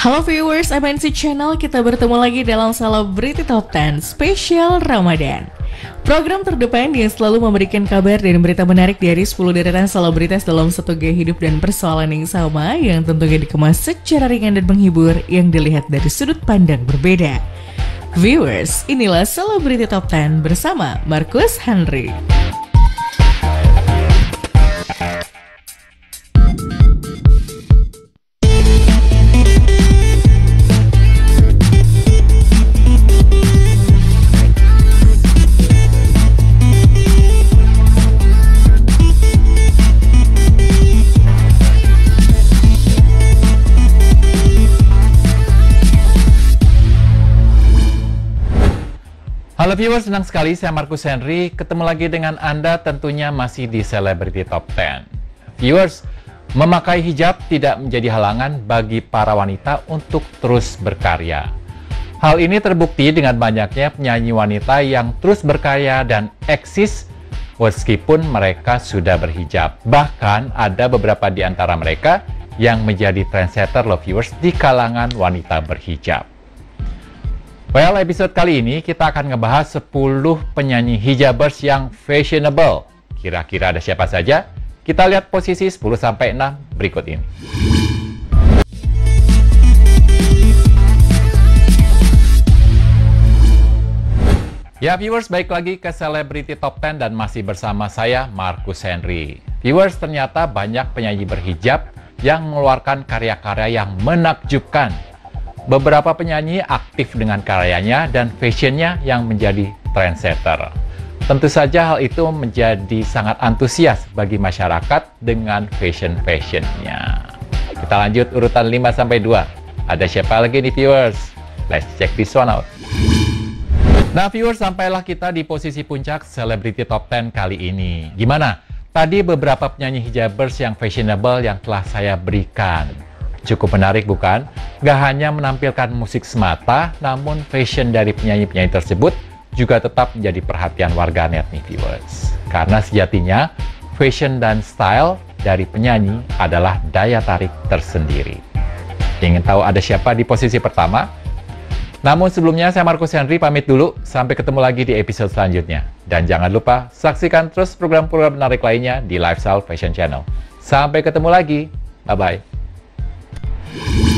Halo viewers MNC Channel, kita bertemu lagi dalam Celebrity Top 10 Spesial Ramadan. Program terdepan yang selalu memberikan kabar dan berita menarik dari 10 deretan selebritas dalam satu gaya hidup dan persoalan yang sama yang tentunya dikemas secara ringan dan menghibur yang dilihat dari sudut pandang berbeda. Viewers, inilah Celebrity Top 10 bersama Markus Henry. Halo viewers, senang sekali saya Markus Henry ketemu lagi dengan Anda tentunya masih di Celebrity Top 10. Viewers, memakai hijab tidak menjadi halangan bagi para wanita untuk terus berkarya. Hal ini terbukti dengan banyaknya penyanyi wanita yang terus berkarya dan eksis meskipun mereka sudah berhijab. Bahkan ada beberapa di antara mereka yang menjadi trendsetter love viewers di kalangan wanita berhijab. Well, episode kali ini kita akan ngebahas 10 penyanyi hijabers yang fashionable. Kira-kira ada siapa saja? Kita lihat posisi 10 sampai 6 berikut ini. Ya viewers, baik lagi ke Celebrity Top 10 dan masih bersama saya Markus Henry. Viewers, ternyata banyak penyanyi berhijab yang mengeluarkan karya-karya yang menakjubkan Beberapa penyanyi aktif dengan karyanya dan fashionnya yang menjadi trendsetter. Tentu saja hal itu menjadi sangat antusias bagi masyarakat dengan fashion-fashionnya. Kita lanjut urutan 5-2. Ada siapa lagi nih viewers? Let's check this one out. Nah viewers, sampailah kita di posisi puncak Celebrity Top 10 kali ini. Gimana? Tadi beberapa penyanyi hijabers yang fashionable yang telah saya berikan. Cukup menarik bukan? Gak hanya menampilkan musik semata, namun fashion dari penyanyi-penyanyi tersebut juga tetap menjadi perhatian warganet nih viewers. Karena sejatinya, fashion dan style dari penyanyi adalah daya tarik tersendiri. Ingin tahu ada siapa di posisi pertama? Namun sebelumnya saya Markus Henry pamit dulu, sampai ketemu lagi di episode selanjutnya. Dan jangan lupa saksikan terus program-program menarik lainnya di Lifestyle Fashion Channel. Sampai ketemu lagi, bye-bye. Yeah.